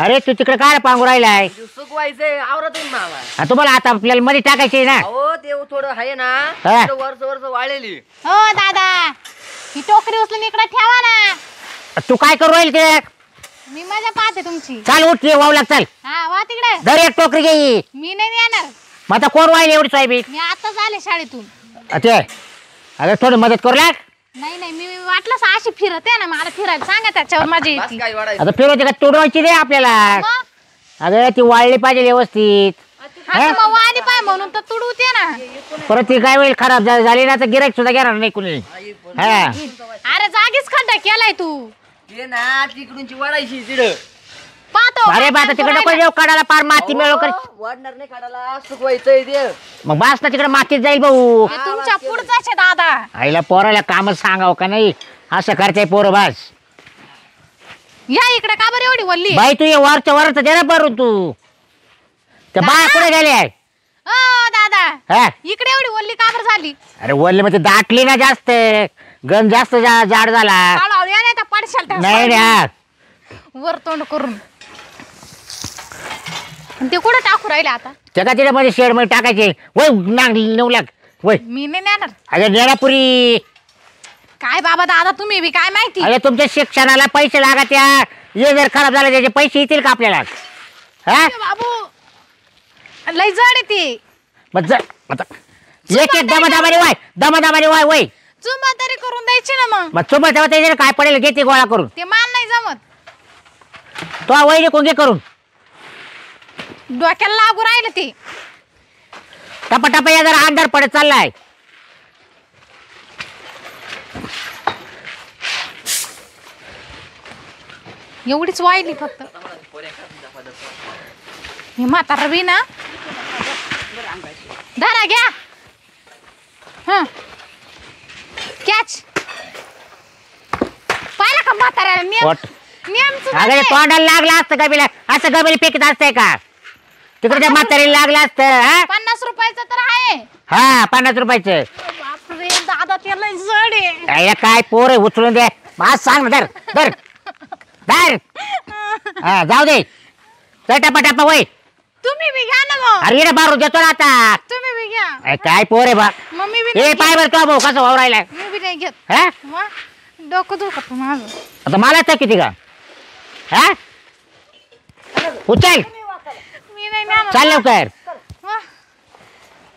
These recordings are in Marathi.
अरे तू तिकडे काय पांगू राहिलाय? सुकवायचंय आवरा तुम्ही मला आ, तुम्हाला आता आपल्याला मध्ये टाकायचे ना? अहो ते थोडं आहे ना हा. थोडं वर्ष वर्ष वाळलेली. हो दादा. ही टोकरी उचलून इकडे ठेवा ना. तू काय करू राहील ते? मी मजा पाहते तुमची. चाल उठ ये वावला चल. हा वा तिकडे. दर एक टोकरी घे ही. मी नाही येणार. मग आता कोण वाहिले एवढी सोयाबीन मी आताच आले शाळेतून. ते अगं थोडी मदत करू लाग. नाही नाही मी वाटलं अशी फिरते ना मला फिरायला सांगा त्याच्यावर माझी. बस येते काय वाढायचं? आता फिरवते का? तोडवायची रे आपल्याला. मग? अगं ती वाळली पाहिजे व्यवस्थित. हा तर मग वाली पाय म्हणून तर तुडवते ना. परत ती काय होईल खराब झा- झाली ना तर गिरायक सुद्धा घेणार नाही कुणी. हा? अरे जागीच खड्डा केलाय तू. ते ना तिकडूनची वाढायची तिकडं पाहतो अरे बा आता तिकडे येऊ? काढायला पार माती मिळव कर वाढणार नाही काढायला सुकवायचंय ते. मग बास ना तिकडे मातीत जाईल भाऊ. हे तुमच्या पुढचाच आहे दादा. आईला पोराला कामच सांगावं का नाही? असं करते पोरं बास. या इकडे का बरं एवढी वल्ली? बाई तू ये वरच्या वरच दे ना तू. त्या बाया कुठे गेले? ओ दादा. हा? इकडे एवढी वल्ली का बरं झाली? अरे मग ते दाटली ना जास्त. गन जास्त जा- जाड झाला. हळूहळू या नाही तर पडशाल त्या नाही रे. वर तोंड करून. आणि ते कुठं टाकू राहिले आता? त्या का तिथे मध्ये शेडमध्ये टाकायचे. वय नाग नऊ लाख. वय. मी नाही नेणार. अरे नेणापुरी काय बाबा दादा तुम्ही बी काय माहिती? अरे तुमच्या शिक्षणाला पैसे लागत या हे जर खराब झाले त्याचे पैसे येतील का आपल्याला? हा? बाबू लय जड आहे ते. मग जा- आता एक एक दमा दामाने वाय. दमा दामाने वाय वय. चुंबा तरी करून द्यायची ना मग. मग चुबा तेव्हा काय पडेल घेते गोळा करून. ते मान नाही जमत. तो वहिनी कोंगे करून. डोक्याला लागू राहिलं ते. टपा टपा या जरा अंधार पडत चाललाय. एवढीच वाहिली फक्त. हे म्हातारा बी ना. धरा घ्या. हा. कॅच. पाहिलं का म्हाताऱ्याला? नियम? नियम अगं. तोंडाला लागलं असतं गबिला. असं गबिला फेकत असतंय का? तिकडे त्या म्हातारीला लागलं असतं हा? पन्नास रुपयाचं तर आहे. हा पन्नास रुपयाचं. बापरे दादा त्याला जड आहे. अरे काय पोर आहे उचलून दे. आज सांग ना धर धर. धर. हा जाऊ दे. चल टपा टपा वय. तुम्ही बी घ्या ना मग. अरे इकडे बारू देतो ना आता. तुम्ही बी घ्या. अरे काय पोर आहे बा. मम्मी बी हे नाही पाय बरं तो भाऊ कसं वाव राहिलाय घेत. मी बी नाही घेत. हा? वा, डोकं दुखत माझं. आता मला तर किती का? हा? उचल. मी नाही नेणार. चाल लवकर.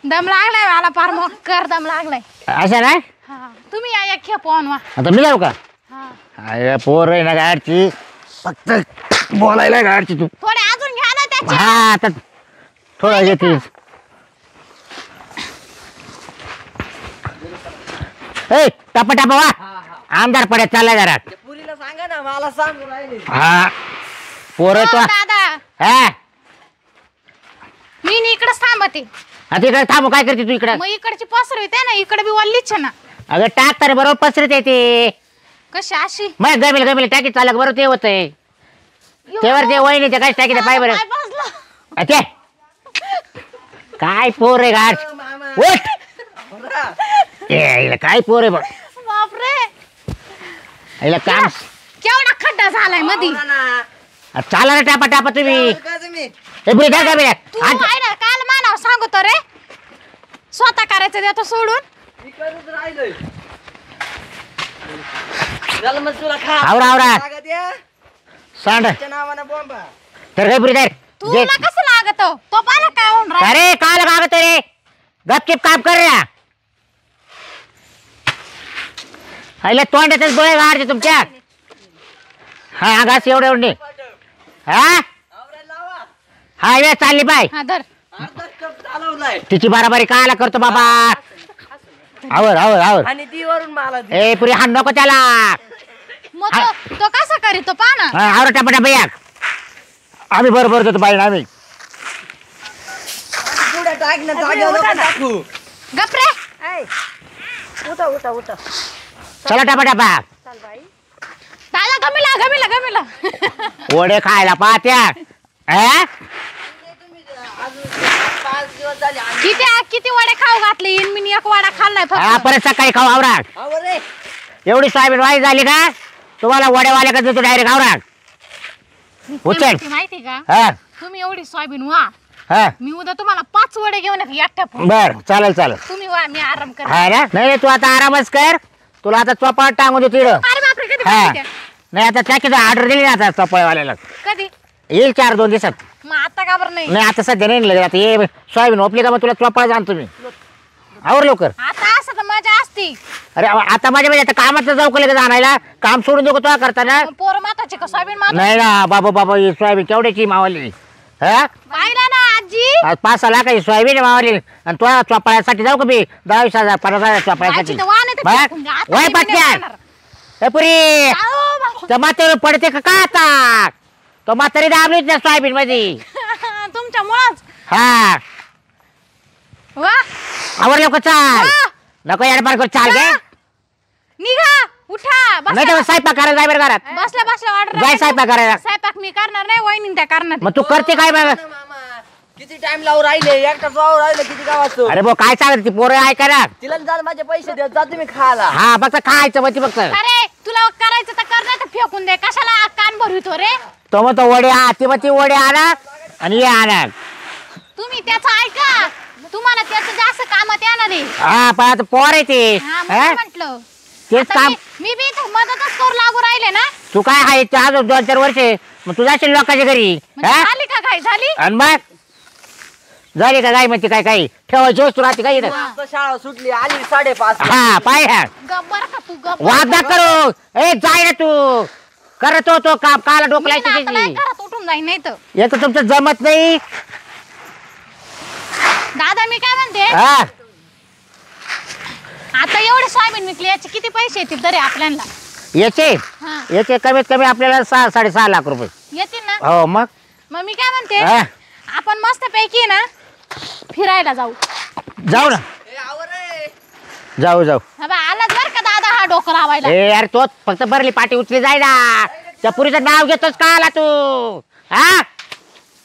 दम लागलाय मला फार मोकर दम लागलाय. असं ना हा. तुम्ही या एक खेप ऑन वा. आता मी जाऊ का? हा. अरे पोर आहे ना गाडची. फक्त बोलायला गाडची तू. थोडे अजून घ्या ना त्याचे हा आता थोडं घेतीस ए टपा टपा वा. आमदार पडत चालला जरा त्या पुरीला सांगा ना मला सांगू राहिले. हा. पोर तो हो, दादा. हा. इकडे थांबू काय करते तू इकडं? मग इकडची पसरविते ना इकडे बी वल्लीच ना. अगं टाक तर बरोबर पसरत येते. कशी अशी? मग गमिल गमिल टाकी चालक बरोबर ते होतंय. तेवर ते वहिनी ते काय टाकी पाय बरं. काय ते. काय पोर आहे उठ. ए, हिला काय पोर आहे बघ. बापरे. हिला काम केवढा खड्डा झालाय मधी. आ, चाला ना टापा टापा तुम्ही. का तुम्ही. ए बुडी धर गमिल तू आहे ना काल सांगतो रे. स्वतः करायचं देतो सोडून. मी करत राहिलोय चल मग तुला खा. आवरा, आवरा. लागत या. सांड. त्याच्या नावानं बॉम्बा तर काय बुडी धर तुला कसं लागत? तो पाला काय होऊन राहिला? अरे काल कागत रे. गपचिप काम कर रे. आईला तोंडातच डोळे गाडते तुमच्या. हा घास एवढं एवढे हा? लावा. हा वेळ चालली बाय. हा धर. चालवलाय. तिची बाराबारी काला करतो बाबा? आवर आवर आवर आणि ती वरून मला दे. ए पुरी हाण नको त्याला. मग तो तो कसा करीतो पहा ना. हा, आवर टापा टापा या आम्ही बरोबर देतो बाई आम्ही. पुढे टाक ना जागेवर नको टाकू. गपरे ऐ, उठा उठा उठा. चला टापा टापा चल बाई. दादा गमिला गमिला गमिला. ओढे खायला पाहत्या हा? अजून पाच दिवस झाले आणि- किती किती वडे खाऊ घातले इन मी एक वडा खाल्लाय हा फक्त परत सकाळी खाऊ आवराग आवर रे. एवढी सोयाबीन वाई झाली का? तुम्हाला वड्यावाल्या का देतो डायरेक्ट आवराग मी काय उचल. म्हणते माहिती का? हा. तुम्ही एवढी सोयाबीन वा. हा. मी उद्या तुम्हाला पाच वडे घेऊन येते एकट्या पोरी. बर चालेल चालेल. तुम्ही वा मी आराम कर हा ना? नाही नाही, तू आता आरामच कर. तुला आता चोपाट टांगू दे तिकडं अरे बापरे कधी हा. पाहिजे? नाही आता त्याची ऑर्डर दिली ना आता चपळवाल्याला कधी? येईल चार दोन दिवसात. मग आता का बरं नाही? नाही आता सध्या नाही लगेच आता ये सोयाबीन ओपली का मग तुला चोपाळ जाण तुम्ही आवर लवकर. आता असं तर मजा असती. अरे आता माझ्या म्हणजे आता कामात जाऊ का आणायला? काम सोडून देऊ का तुला करताना? मग पोरं माताचे का सोयाबीन माता नाही ना बाबा बाबा ही सोयाबीन केवढ्याची मावाली? हा? पाहिला ना आजी? आज पाच सहा लाखाची सोयाबीन मावाली. आणि तुला चोपाळ्यासाठी जाऊ का मी? दहा वीस हजार पन्नास हजार चोपाळ्यासाठी. आजी तर वाहन येते बघ, फेकून द्या. आता वय मी नाही पटक्यान जाणार. ए पुरी आओ बाबा. तर म्हातारी पडते का का आता? तो म्हातारी दाबलीच ना सोयाबीन मध्ये तुमच्यामुळंच? हा. वा. आवर लवकर चाल. वा. नको यार बार चाल गे निघा. उठा. नाही तर बसल्या स्वयंपाक करायला जाय बरं घरात. बसल्या ऑर्डर जाय स्वयंपाक करायला. स्वयंपाक मी करणार नाही वहिनी त्या करणार मग तू करते काय ना मामा किती टाइम लावून राहिले? एकटाच वावर राहिले किती गावाचं? अरे भाऊ काय सांगत ती पोरं ऐका ना तिला जा माझे पैसे देत. जा तुम्ही खायला. हा फक्त खायचं मग ती फक्त. अरे तुला करायचं तर कर नाही तर फेकून दे. कशाला कान भरवितो रे? तो मग तो वडे आ. ती मग ती वडे आणा आणि हे आणा. तुम्ही त्याचं ऐका. तुम्हाला त्याचं जास्त कामात येणार आहे. हा पण आता पोर आहे ते. हा हा? म्हंटल? तेच काम मी बी इथं मदतच करू लागू राहिले ना. तू काय आहे? ते अजून दोन चार वर्ष मग तू जाशील लोकांच्या घरी. म्हणजे हा? झाली का काय? झाली? आणि मग? झाली का काय म्हणते काय काही ठेवायची वस्तू राहते काय इथं? आता शाळा सुटली. आली साडेपाच हा पाय हा. गब्बर का तू गब्बर वाद ना करू. ए जाय ना तू. करतो तो काम. काला मी डोकलायची ना आता नाही त्याची घरात उठून जाईन नाही तर. एक तर तुमचं जमत नाही. दादा मी काय म्हणते? हा. आता एवढे सोयाबीन विकले याचे किती पैसे येतील तरी आपल्याला? याचे? हा. याचे कमीत कमी आपल्याला सहा साडेसहा लाख रुपये. येतील ना? हो मग? मग मी काय म्हणते? हा. आपण मस्त पैकी ना फिरायला जाऊ. जाऊ ना. जाऊ जाऊ. हा बा आलाच बर का दादा हा डोकं लावायला? ए यार तोच फक्त भरली पाठी उचली जाय ना त्या पुरीचं नाव घेतोच का आला तू? हा?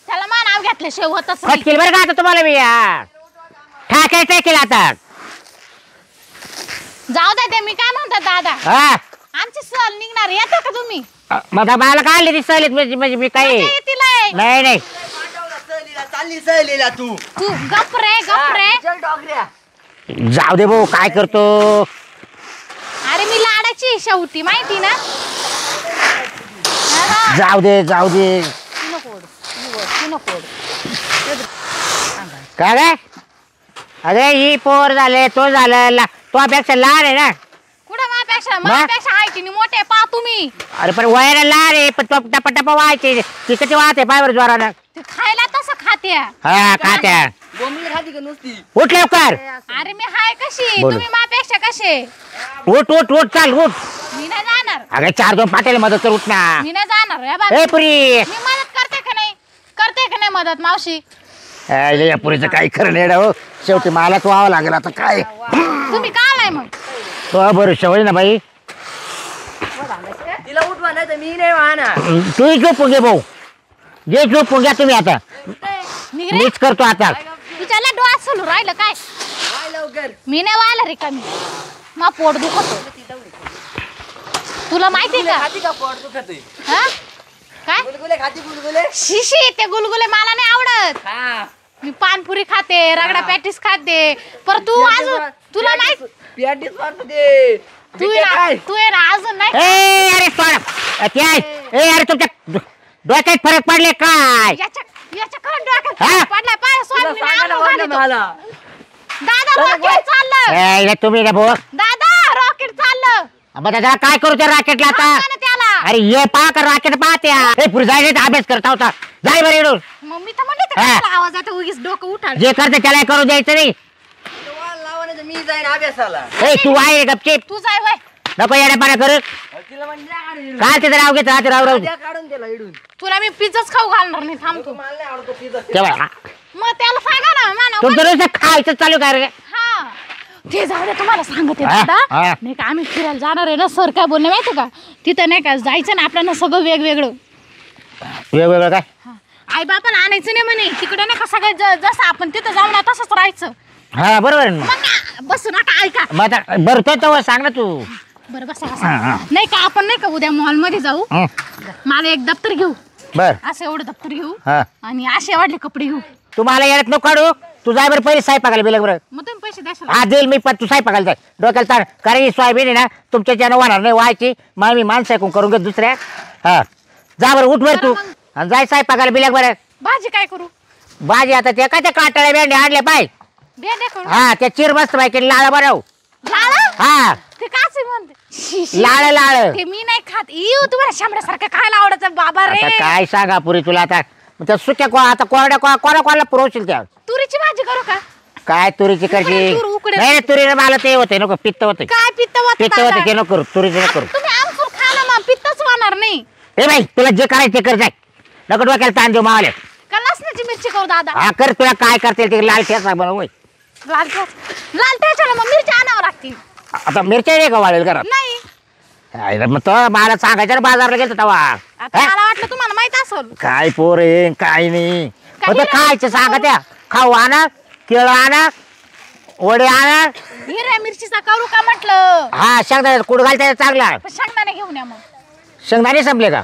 त्याला मा नाव घेतल्याशिवाय होतच नाही. फटकेल बरं का आता तुम्हाला मी हा. ठाकाय टाकेल आता? जाऊ द्या ते मी काय म्हणतात दादा? हा? आमची सहल निघणार येते का तुम्ही? मग मला काय आली ती सहलीत म्हणजे म्हणजे मी काय मजा येतील आहे. नाही नाही. सहलीला चालली सहलीला तू तू गप रे गप रे. चल डॉगऱ्या. जाऊ दे भाऊ काय करतो? अरे मी लाडाची शेवटी माहिती ना? हा. जाऊ दे जाऊ दे तू नको ओढू. तू ओढ, तू नको ओढू. काय काय अरे ही पोर झाले तो झालं ला- तो पेक्षा लहान आहे ना? कुठं माझ्यापेक्षा माझ्यापेक्षा आहे की नाही मोठे पा तुम्ही. अरे पण वयाला लहान आहे पण तो टपा टपा व्हायचे वाहते पायवर ज्वारानं ते खायला तसं खाते. हा खात्या बोंबली खाती का नुसती? उठ लवकर. अरे मी हाय कशी? बोलो. तुम्ही माझ्यापेक्षा कसे उठ उठ उठ चाल उठ. मी नाही जाणार. अरे चार दोन पाट्याला मदत कर उठ ना. मी नाही जाणार या ए बाबा पुरी. मी मदत करते का नाही? करते का नाही मदत मावशी? अरे, या पुरीचं काही खरं नाही राव शेवटी मलाच व्हावं लागेल आता काय. तुम्ही का आलाय मग? तो बरं शेवटी ना बाई. तिला उठवा नाही तर मी नाही वाहणार. तू झोपून घे भाऊ. जे झोपून घ्या तुम्ही आता. मीच करतो आता. तुझ्याला डोळा सोलू राहिलं काय? वाय लवकर. मी नाही वायला रे कमी मग पोट दुखतो तुला माहिती का? खाती का पोट दुखत हा? काय? गुलगुले खाती गुलगुले? शिशी ते गुलगुले मला नाही आवडत. हा. मी पानपुरी खाते रगडा पॅटीस खाते. पर तू अजून तुला माहीत पियाटीच मारतो ते ये ना काय? तू ये ना अजून नाही ए अरे सोड. ते आहे. ए अरे तुमच्या डोक्यात फरक पडले काय? याच्या याच्या डोक्यात? फरक पाय स्वामी. मला. दादा रॉकेट. चाललं. ए, तुम्ही ना भाऊ दादा रॉकेट चाललं. दादा काय करू त्या रॅकेटला आता? त्याला. अरे ये पहा का रॉकेट पाहत्या. पुढे जायचे अभ्यास करता होता. जाय बरं इडून मग मी तर हा. आवाज आता उगीच डोकं उठाड. जे करते त्याला करू द्यायचं नाही. तो वाल लावा नाही तर मी जाईन अभ्यासाला. ए तू आहे गपचिप. तू जाय वय. नको येण्यापाना करू. तिला म्हणजे काय तिथं राव घेत राहते राव राव द्या काढून त्याला इडून. तुला मी पिझ्झाच खाऊ घालणार नाही थांब तू. मला नाही आवडतो पिझ्झा तेव्हा मग त्याला सांगा ना मानव तुमचं नुसतं खायचं चालू काय रे. हा. ते जाऊ दे तुम्हाला सांगते हा, दादा हा. नाही का आम्ही फिरायला जाणार आहे ना सर काय बोलले माहिती का? तिथं नाही का जायचं ना आपल्याला सगळं वेगवेगळं. वेगवेगळं काय? आई बापाला आणायचं नाही म्हणे. तिकडे नाही का सगळं ज- जसं आपण तिथं जाऊ ना तसंच राहायचं. हा बरोबर आहे ना. मग. मग ना, बसू नका ऐका. मग आता बरं तो तेव्हा सांग ना तू. बरं बसा बसा. हा. नाही का आपण नाही का उद्या मॉलमध्ये जाऊ? हं. मला एक दप्तर घेऊ. बर. असं एवढं दप्तर घेऊ. हा. आणि असे वाढले कपडे घेऊ. तुम्हाला येत नको काढू. तू जाय बरं पहिले स्वयंपाकाला बिलक बरं मग तुम्ही पैसे द्याल हा देईल मी पण तू स्वयंपाकाला जाय डोक्याला ताण. कारण ही सोयाबीन आहे ना तुमच्या ज्यानं होणार नाही व्हायची. मग मी माणसं ऐकून करून घेत दुसऱ्या. हा. जा बरं उठ बरं तू. बरं मग. आणि जाय स्वयंपाकाला बिलक बरं. भाजी काय करू? भाजी आता ते काय त्या काटाळ्या भेंडे आणले पाय. भेंड्या करू हा त्या चिर मस्त लाळ बनव. लाळा? हा. ते काच म्हणते? शी, शी. लाळ लाळ. ते मी नाही खात. इव तुम्हाला शांबड्यासारखं खायला आवडत बाबा रे. काय सांगा पुरी तुला आता? मग त्या सुक्या को आता कोरड्या को कोणा कोणाला पुरवशील त्या. तुरीची भाजी करू का? काय तुरीची करशी तूर उकडे. नाही तुरीने मला ते होते नको पित्त होते. काय पित्त होत पित्त होते ते नको करू तुरीचं नको करू. तुम्ही मग पित्तच होणार नाही. ए बाई तुला जे करायचं ते कर जाय. नको डोक्याला ताण देऊ मावले. का लसणाची मिरची करू दादा? हा कर तुला काय करते ते लाल ठेसा बनव होय. लाल ठेच? लाल ठेचाला मग मिरची आणावं लागतील. आता मिरच्या नाही का वाळेल घरात? नाही. मग तो मला सांगायचं ना बाजारला गेलो तेव्हा आता? मला वाटलं तुम्हाला माहीत असेल. काय पोर आहे काय नाही. मग नाही. खायचं सांगा त्या. खाऊ आणा केळं आणा वडे आणा. हिरव्या मिरचीचा करू का म्हटलं? हा शेंगदाणे कुठं घालता चांगला? पण शेंगदाणे घेऊन या मग. शेंगदाणे संपले का?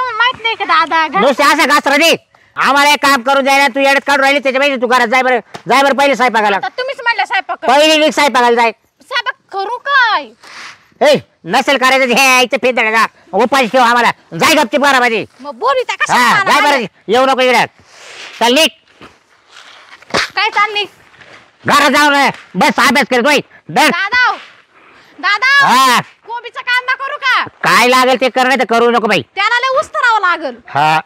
तुम्हाला माहीत नाही का दादा? नुसते असं घासरा दे आम्हाला एक काम करून जायला तू येडत काढून राहिली त्याच्यापेक्षा तू घरात जाय बरं जाय बरं पहिले स्वयंपाकाला. आता तुम्हीच म्हणलं स्वयंपाक कर. पहिले निघ स्वयंपाकाला जाय. स्वयंपाक करू काय? ए नसेल करायचं हे इथं फेद का उपाशी ठेव आम्हाला. जाय गपची बरं माझी मग हा जाय बरं. येऊ नको इकडे. चल निघ. काय चालली? घरात जाऊन बस अभ्यास करतोय बस. दादा दादा हा. कोबीचा कांदा करू का? काय लागेल ते कर नाही तर करू नको बाई. त्याला लय उस्तरावं लागल. हा.